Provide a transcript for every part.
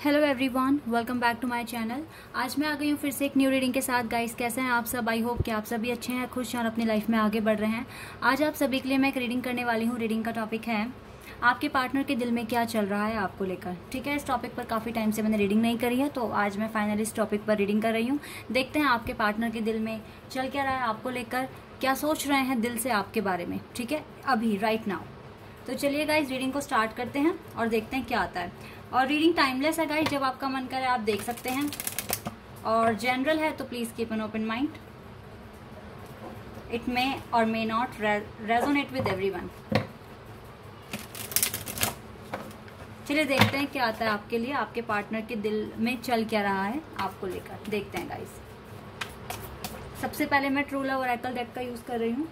Hello everyone welcome back to my channel आज मैं आ गई हूँ फिर से एक न्यू रीडिंग के साथ। गाइस कैसे हैं आप सब? आई होप कि आप सभी अच्छे हैं, खुश हैं और अपनी लाइफ में आगे बढ़ रहे हैं। आज आप सभी के लिए मैं एक रीडिंग करने वाली हूँ। रीडिंग का टॉपिक है, आपके पार्टनर के दिल में क्या चल रहा है आपको लेकर? ठीक है, इस टॉपिक पर काफ़ी टाइम से मैंने रीडिंग नहीं करी है तो आज मैं फाइनली इस टॉपिक पर रीडिंग कर रही हूँ। देखते हैं आपके पार्टनर के दिल में चल क्या रहा है आपको लेकर, क्या सोच रहे हैं दिल से आपके बारे में। ठीक है, अभी राइट नाउ तो चलिए गाइज़ रीडिंग को स्टार्ट करते हैं और देखते हैं क्या आता है। और रीडिंग टाइमलेस है गाइज़ जब आपका मन करे आप देख सकते हैं। और जनरल है तो please keep an open mind it may और may not resonate with every one चलिए देखते हैं क्या आता है आपके लिए। आपके पार्टनर के दिल में चल क्या रहा है, आपको लेकर। देखते हैं गाइज़ सबसे पहले मैं ट्रू लव और डेक का यूज़ कर रही हूँ।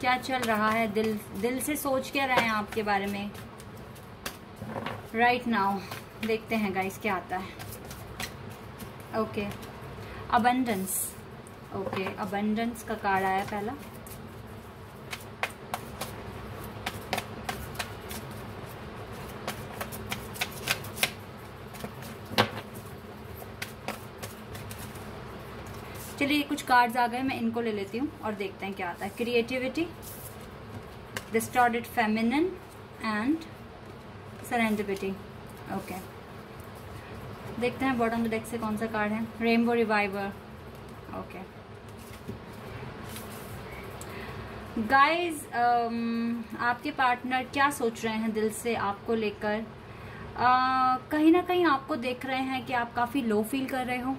क्या चल रहा है? दिल दिल से सोच क्या रहे हैं आपके बारे में? राइट right नाउ देखते हैं गाइस क्या आता है। ओके अबंडेंस ओके अबंडेंस का कार्ड आया पहला। चलिए कुछ कार्ड्स आ गए मैं इनको ले लेती हूँ और देखते हैं क्या आता है। Creativity distorted feminine and serendipity okay देखते हैं बॉटम डेक से कौन सा कार्ड है। रेनबो रिवाइवर ओके um, आपके पार्टनर क्या सोच रहे हैं दिल से आपको लेकर? Uh, कहीं ना कहीं आपको देख रहे हैं कि आप काफ़ी लो फील कर रहे हो।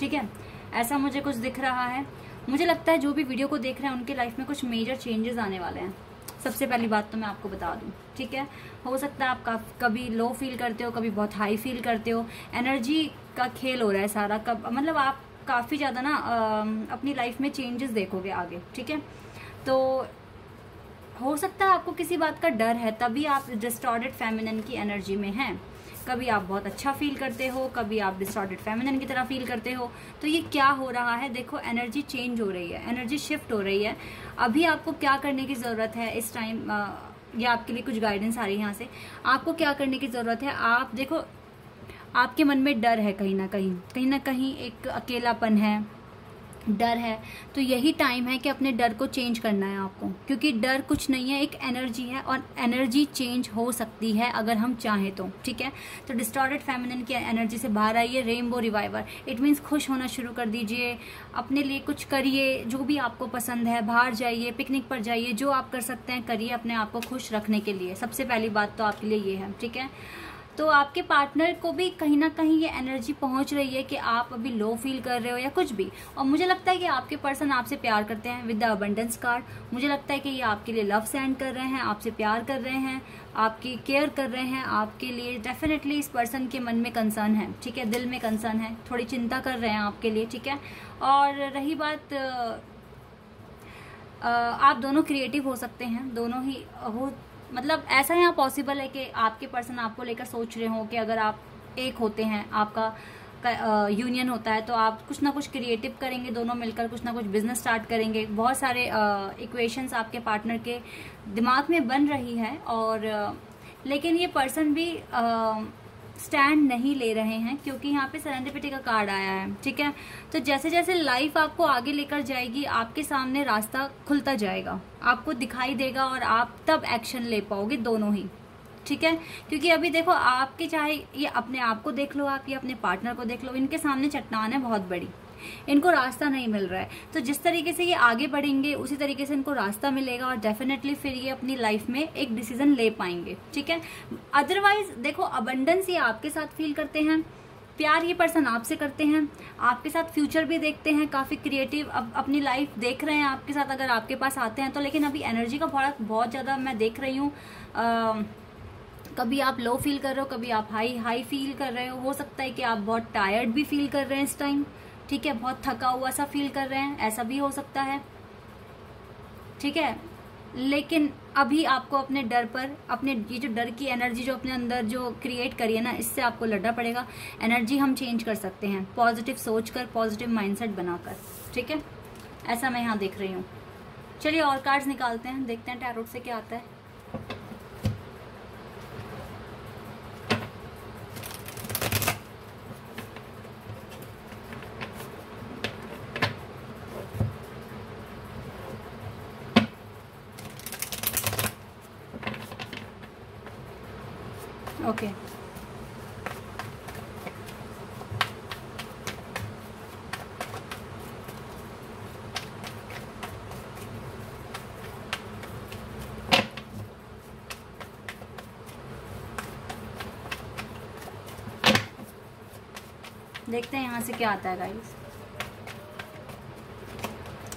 ठीक है? ऐसा मुझे कुछ दिख रहा है। मुझे लगता है जो भी वीडियो को देख रहे हैं, उनके लाइफ में कुछ मेजर चेंजेस आने वाले हैं। सबसे पहली बात तो मैं आपको बता दूँ, ठीक है? हो सकता है आप कभी लो फील करते हो, कभी बहुत हाई फील करते हो। एनर्जी का खेल हो रहा है सारा, कब मतलब आप काफ़ी ज़्यादा ना अपनी लाइफ में चेंजेस देखोगे आगे, ठीक है? तो हो सकता है आपको किसी बात का डर है, तभी आप डिस्टॉर्डेड फेमिनन की एनर्जी में हैं। कभी आप बहुत अच्छा फील करते हो, कभी आप डिस्टॉर्टेड फेमिनन की तरह फील करते हो तो ये क्या हो रहा है? देखो एनर्जी चेंज हो रही है एनर्जी शिफ्ट हो रही है। अभी आपको क्या करने की ज़रूरत है इस टाइम या आपके लिए कुछ गाइडेंस आ रही है यहाँ से। आपको क्या करने की ज़रूरत है? आप, देखो, आपके मन में डर है कहीं ना कहीं। कहीं ना कहीं एक अकेलापन है डर है। तो यही टाइम है कि अपने डर को चेंज करना है आपको। क्योंकि डर कुछ नहीं है, एक एनर्जी है और एनर्जी चेंज हो सकती है अगर हम चाहें तो। ठीक है? तो डिस्टॉर्टेड फेमिनिन की एनर्जी से बाहर आइए रेनबो रिवाइवर इट मीन्स खुश होना शुरू कर दीजिए। अपने लिए कुछ करिए, जो भी आपको पसंद है। बाहर जाइए पिकनिक पर जाइए, जो आप कर सकते हैं, करिए अपने आप को खुश रखने के लिए। सबसे पहली बात तो आपके लिए ये है। ठीक है? तो आपके पार्टनर को भी कहीं ना कहीं ये एनर्जी पहुँच रही है कि आप अभी लो फील कर रहे हो या कुछ भी। और मुझे लगता है कि आपके पर्सन आपसे प्यार करते हैं विद द अबंडेंस कार्ड मुझे लगता है कि ये आपके लिए लव सेंड कर रहे हैं, आपसे प्यार कर रहे हैं, आपकी केयर कर रहे हैं, आपके लिए डेफिनेटली इस पर्सन के मन में कंसर्न है, ठीक है? दिल में कंसर्न है, थोड़ी चिंता कर रहे हैं आपके लिए, ठीक है? और रही बात आप दोनों क्रिएटिव हो सकते हैं, दोनों ही हो मतलब ऐसा यहाँ पॉसिबल है कि आपके पर्सन आपको लेकर सोच रहे हो कि अगर आप एक होते हैं, आपका यूनियन होता है तो आप कुछ ना कुछ क्रिएटिव करेंगे, दोनों मिलकर कुछ ना कुछ बिज़नेस स्टार्ट करेंगे। बहुत सारे इक्वेशंस आपके पार्टनर के दिमाग में बन रही है और लेकिन ये पर्सन भी स्टैंड नहीं ले रहे हैं, क्योंकि यहाँ पे सरेंडिपिटी का कार्ड आया है, ठीक है? तो जैसे जैसे लाइफ आपको आगे लेकर जाएगी, आपके सामने रास्ता खुलता जाएगा, आपको दिखाई देगा और आप तब एक्शन ले पाओगे दोनों ही, ठीक है? क्योंकि अभी देखो, आपके चाहे ये अपने आप को देख लो आप, या अपने पार्टनर को देख लो, इनके सामने चट्टान है बहुत बड़ी। इनको रास्ता नहीं मिल रहा है। तो जिस तरीके से ये आगे बढ़ेंगे, उसी तरीके से इनको रास्ता मिलेगा और डेफिनेटली फिर ये अपनी लाइफ में एक डिसीज़न ले पाएँगे। ठीक है? अदरवाइज़ देखो अबंडेंस ये आपके साथ फील करते हैं, प्यार ये पर्सन आपसे करते हैं, आपके साथ फ्यूचर भी देखते हैं, काफ़ी क्रिएटिव अब अपनी लाइफ देख रहे हैं आपके साथ, अगर आपके पास आते हैं तो लेकिन अभी एनर्जी का बहुत बहुत ज़्यादा मैं देख रही हूँ कभी आप लो फील कर रहे हो, कभी आप हाई हाई फील कर रहे हो हो सकता है कि आप बहुत टायर्ड भी फील कर रहे हैं इस टाइम ठीक है, बहुत थका हुआ सा फील कर रहे हैं, ऐसा भी हो सकता है। ठीक है? लेकिन अभी आपको अपने डर पर, अपने, ये जो डर की एनर्जी जो अपने अंदर जो क्रिएट करी है ना, इससे आपको लड़ना पड़ेगा। एनर्जी हम चेंज कर सकते हैं पॉजिटिव सोच कर पॉजिटिव माइंडसेट बनाकर। ठीक है? ऐसा मैं यहाँ देख रही हूँ। चलिए और कार्ड्स निकालते हैं, देखते हैं टैरोट से क्या आता है। ओके देखते हैं यहाँ से क्या आता है guys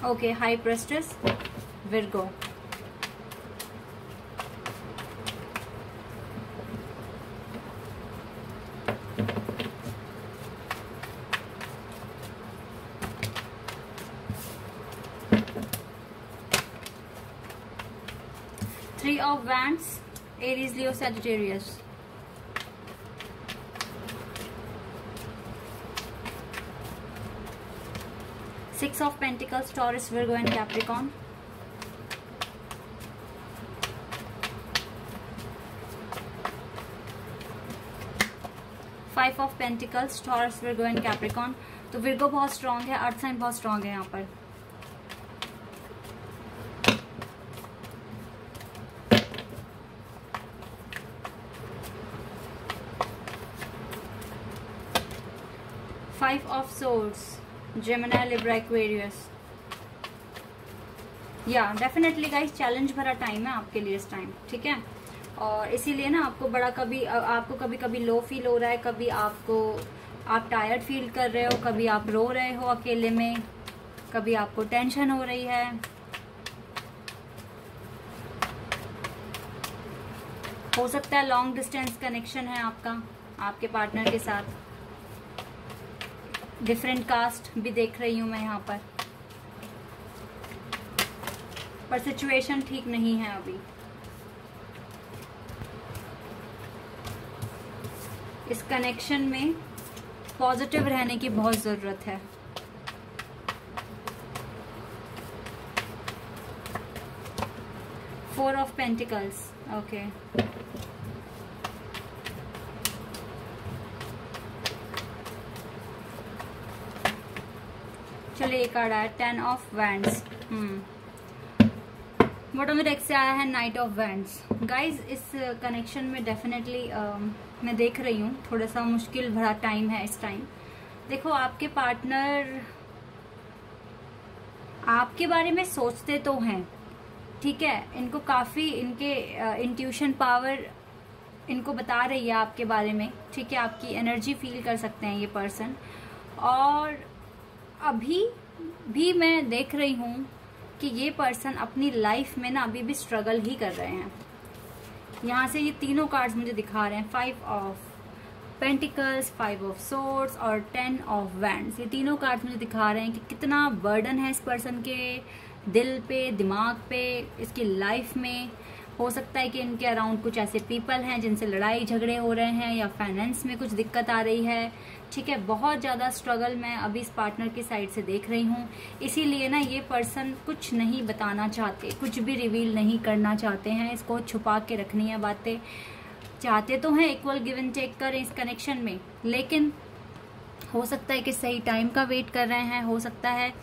okay high priestess Virgo Three of Wands, Aries, Leo, Sagittarius. Six of Pentacles, Taurus, Virgo and Capricorn. Five of pentacles Taurus Virgo and Capricorn तो विर्गो बहुत स्ट्रांग है अर्थ साइन बहुत स्ट्रांग है यहाँ पर five of swords Gemini Libra Aquarius या definitely guys challenge भरा time है आपके लिए इस टाइम ठीक है? और इसीलिए ना आपको बड़ा कभी आपको कभी कभी लो फील हो रहा है, कभी आपको, आप टायर्ड फील कर रहे हो, कभी आप रो रहे हो अकेले में, कभी आपको टेंशन हो रही है। हो सकता है लॉन्ग डिस्टेंस कनेक्शन है आपका, आपके पार्टनर के साथ। डिफरेंट कास्ट भी देख रही हूँ मैं यहाँ पर। पर सिचुएशन ठीक नहीं है अभी। इस कनेक्शन में पॉजिटिव रहने की बहुत ज़रूरत है। फोर ऑफ़ पेंटिकल्स ओके एक कार्ड आया ten of wands bottom deck से आया है नाइट ऑफ़ वैंड्स गाइज़ इस कनेक्शन में डेफिनेटली uh, मैं देख रही हूँ थोड़ा सा मुश्किल भरा टाइम है इस टाइम देखो आपके पार्टनर आपके बारे में सोचते तो हैं ठीक है? इनको काफ़ी इनके इंट्यूशन uh, पावर इनको बता रही है आपके बारे में ठीक है? आपकी एनर्जी फील कर सकते हैं ये पर्सन और अभी भी मैं देख रही हूँ कि ये पर्सन अपनी लाइफ में ना अभी भी स्ट्रगल ही कर रहे हैं। यहाँ से ये तीनों कार्ड्स मुझे दिखा रहे हैं five of pentacles five of swords और टेन ऑफ़ वैंड्स ये तीनों कार्ड्स मुझे दिखा रहे हैं कि कितना बर्डन है इस पर्सन के दिल पे, दिमाग पे, इसकी लाइफ में। हो सकता है कि इनके अराउंड कुछ ऐसे पीपल हैं जिनसे लड़ाई झगड़े हो रहे हैं या फाइनेंस में कुछ दिक्कत आ रही है। ठीक है, बहुत ज़्यादा स्ट्रगल मैं अभी इस पार्टनर की साइड से देख रही हूँ। इसीलिए ना ये पर्सन कुछ नहीं बताना चाहते, कुछ भी रिवील नहीं करना चाहते हैं। इसको छुपा के रखनी है बातें। चाहते तो हैं इक्वल गिव एंड टेक करें इस कनेक्शन में, लेकिन हो सकता है कि सही टाइम का वेट कर रहे हैं, हो सकता है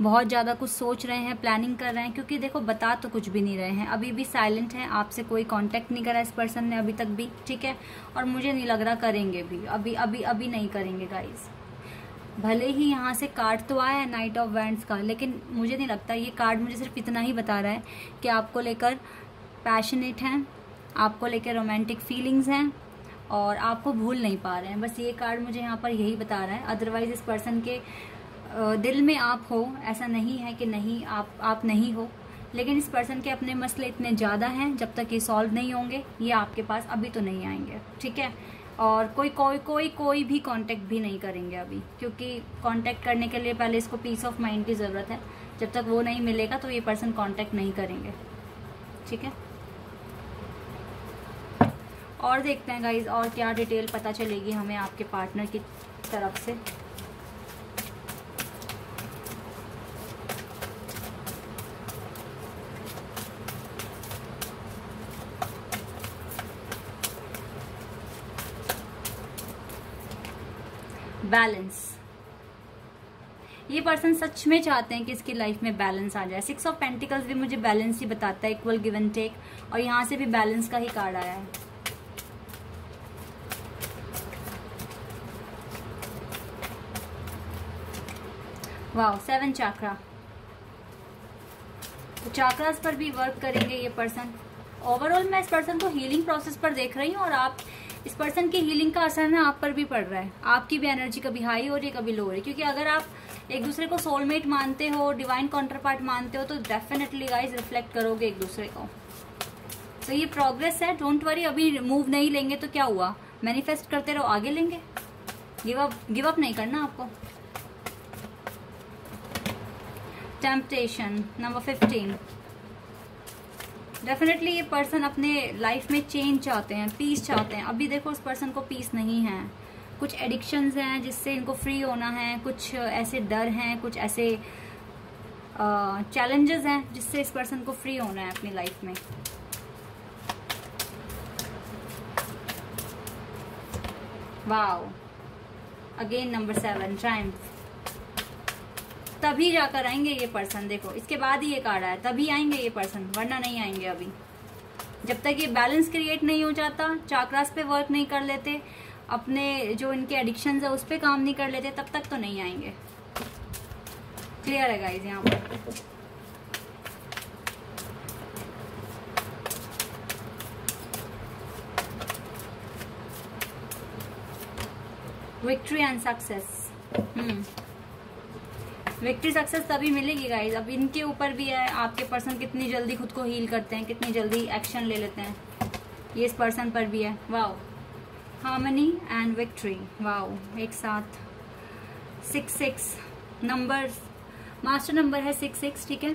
बहुत ज़्यादा कुछ सोच रहे हैं प्लानिंग कर रहे हैं, क्योंकि देखो, बता तो कुछ भी नहीं रहे हैं। अभी भी साइलेंट हैं, आपसे कोई कांटेक्ट नहीं करा इस पर्सन ने अभी तक भी, ठीक है? और मुझे नहीं लग रहा करेंगे भी। अभी अभी अभी नहीं करेंगे गाइज़ भले ही यहाँ से कार्ड तो आया है नाइट ऑफ़ वैंड्स का, लेकिन मुझे नहीं लगता ये कार्ड मुझे सिर्फ़ इतना ही बता रहा है कि आपको लेकर पैशनेट हैं, आपको लेकर रोमांटिक फीलिंग्स हैं, और आपको भूल नहीं पा रहे हैं। बस ये कार्ड मुझे यहाँ पर यही बता रहा है। अदरवाइज़ इस पर्सन के दिल में आप हो, ऐसा नहीं है कि नहीं, आप आप नहीं हो। लेकिन इस पर्सन के अपने मसले इतने ज़्यादा हैं, जब तक ये सॉल्व नहीं होंगे, ये आपके पास अभी तो नहीं आएँगे, ठीक है? और कोई कोई कोई कोई भी कांटेक्ट भी नहीं करेंगे अभी, क्योंकि कांटेक्ट करने के लिए पहले इसको पीस ऑफ़ माइंड की ज़रूरत है। जब तक वो नहीं मिलेगा तो ये पर्सन कांटेक्ट नहीं करेंगे, ठीक है? और देखते हैं गाइज़ और क्या डिटेल पता चलेगी हमें आपके पार्टनर की तरफ़ से। बैलेंस ये पर्सन सच में चाहते हैं कि इसकी लाइफ में बैलेंस आ जाए। सिक्स ऑफ़ पेंटिकल्स भी मुझे बैलेंस ही बताता है इक्वल गिवन टेक और यहाँ से भी बैलेंस का ही कार्ड आया है। वाह सेवन चाकरा तो चाकरास पर भी वर्क करेंगे ये पर्सन ओवरऑल मैं इस पर्सन को हीलिंग प्रोसेस पर देख रही हूँ और आप इस पर्सन की हीलिंग का असर ना आप पर भी पड़ रहा है। आपकी भी एनर्जी कभी हाई हो रही है, कभी लो हो रही है। क्योंकि अगर आप एक दूसरे को सोलमेट मानते हो डिवाइन काउंटर पार्ट मानते हो तो डेफिनेटली गाइज़ रिफ्लेक्ट करोगे एक दूसरे को। तो ये प्रोग्रेस है डोंट वरी अभी मूव नहीं लेंगे तो क्या हुआ? मैनिफेस्ट करते रहो, आगे लेंगे। गिव अप गिव अप नहीं करना आपको। टेम्पटेशन नंबर फिफ्टीन डेफिनेटली ये पर्सन अपने लाइफ में चेंज चाहते हैं पीस चाहते हैं। अभी देखो उस पर्सन को पीस नहीं है। कुछ एडिक्शंस हैं जिससे इनको फ्री होना है, कुछ ऐसे डर हैं, कुछ ऐसे चैलेंजेस हैं जिससे इस पर्सन को फ्री होना है अपनी लाइफ में। Wow again number seven time तभी जाकर आएँगे ये पर्सन देखो, इसके बाद ही ये कार्ड आया, तभी आएँगे ये पर्सन वरना नहीं आएँगे अभी। जब तक ये बैलेंस क्रिएट नहीं हो जाता चाक्रास पे वर्क नहीं कर लेते, अपने जो इनके एडिक्शन है उस पर काम नहीं कर लेते, तब तक तो नहीं आएँगे। क्लियर है गाइज़ यहाँ पर? Victory and success victory success तभी मिलेगी गाइज़ अब इनके ऊपर भी है, आपके पर्सन कितनी जल्दी खुद को हील करते हैं, कितनी जल्दी एक्शन ले लेते हैं। ये इस पर्सन पर भी है। Wow harmony and victory wow एक साथ six six number master number है सिक्स सिक्स ठीक है?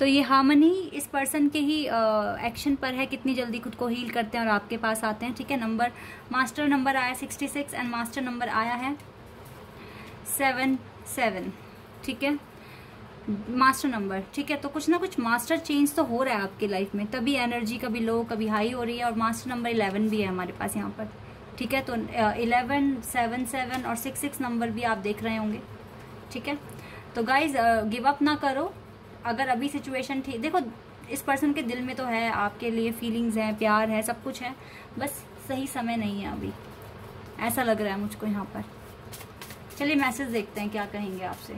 तो ये हार्मनी इस पर्सन के ही एक्शन पर है, कितनी जल्दी खुद को हील करते हैं और आपके पास आते हैं, ठीक है? नंबर मास्टर नंबर आया sixty six and master number आया है सेवन सेवन ठीक है? मास्टर नंबर ठीक है? तो कुछ ना कुछ मास्टर चेंज तो हो रहा है आपकी लाइफ में। तभी एनर्जी कभी लो कभी हाई हो रही है और मास्टर नंबर इलेवन भी है हमारे पास यहाँ पर। ठीक है? तो इलेवन सेवन सेवन और सिक्स सिक्स नंबर भी आप देख रहे होंगे। ठीक है? तो गाइज़ गिव अप ना करो। अगर अभी सिचुएशन ठीक, देखो, इस पर्सन के दिल में तो है, आपके लिए फीलिंग्स हैं, प्यार है, सब कुछ है। बस सही समय नहीं है अभी। ऐसा लग रहा है मुझको यहाँ पर। चलिए मैसेज देखते हैं क्या कहेंगे आपसे।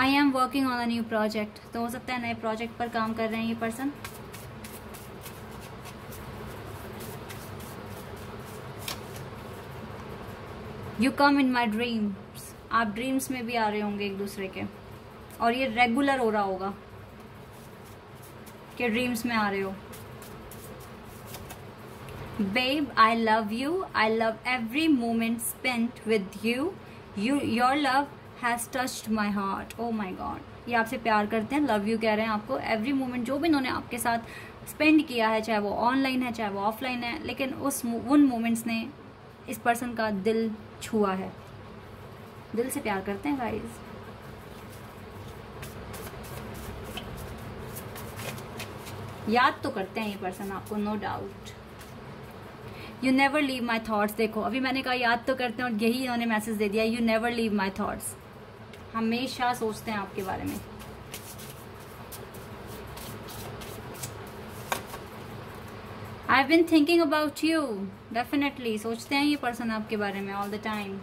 I am working on a new project तो हो सकता है नए प्रोजेक्ट पर काम कर रहे हैं ये person you come in my dreams आप ड्रीम्स में भी आ रहे होंगे एक दूसरे के. और ये रेगुलर हो रहा होगा कि ड्रीम्स में आ रहे हो. Babe I love you I love every moment spent with you you your love has touched my heart oh my god ये आपसे प्यार करते हैं लव यू कह रहे हैं आपको. एवरी मोमेंट जो भी इन्होंने आपके साथ स्पेंड किया है, चाहे वो ऑनलाइन है, चाहे वो ऑफलाइन है, लेकिन उस उन मोमेंट्स ने इस पर्सन का दिल छुआ है. दिल से प्यार करते हैं गाइज़ याद तो करते हैं ये पर्सन आपको no doubt you never leave my thoughts देखो, अभी मैंने कहा याद तो करते हैं और यही इन्होंने मैसेज दे दिया you never leave my thoughts हमेशा सोचते हैं आपके बारे में। I been thinking about you definitely सोचते हैं ये पर्सन आपके बारे में all the time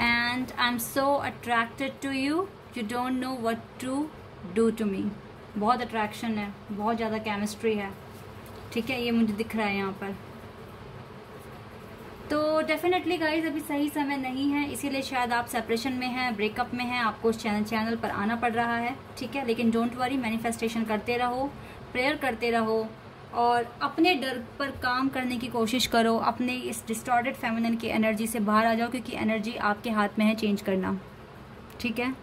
and I am so attracted to you you don't know what to do to me बहुत अट्रैक्शन है, बहुत ज़्यादा केमिस्ट्री है। ठीक है, ये मुझे दिख रहा है यहाँ पर। तो डेफिनेटली गाइज़ अभी सही समय नहीं है, इसीलिए शायद आप सेपरेशन में हैं ब्रेकअप में हैं, आपको उस चैनल चैनल पर आना पड़ रहा है, ठीक है? लेकिन डोंट वरी मैनिफेस्टेशन करते रहो प्रेयर करते रहो, और अपने डर पर काम करने की कोशिश करो, अपने इस डिस्टॉर्टेड फेमिनन की एनर्जी से बाहर आ जाओ, क्योंकि एनर्जी आपके हाथ में है चेंज करना, ठीक है?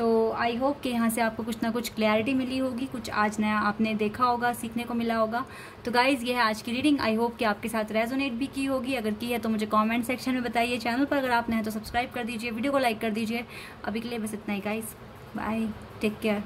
तो आई होप कि यहाँ से आपको कुछ ना कुछ क्लैरिटी मिली होगी, कुछ आज नया आपने देखा होगा, सीखने को मिला होगा। तो गाइज़ ये है आज की रीडिंग आई होप कि आपके साथ रेजोनेट भी की होगी। अगर की है तो मुझे कमेंट सेक्शन में बताइए। चैनल पर अगर आपने है तो सब्सक्राइब कर दीजिए वीडियो को लाइक कर दीजिए। अभी के लिए बस इतना ही गाइज़ बाय टेक केयर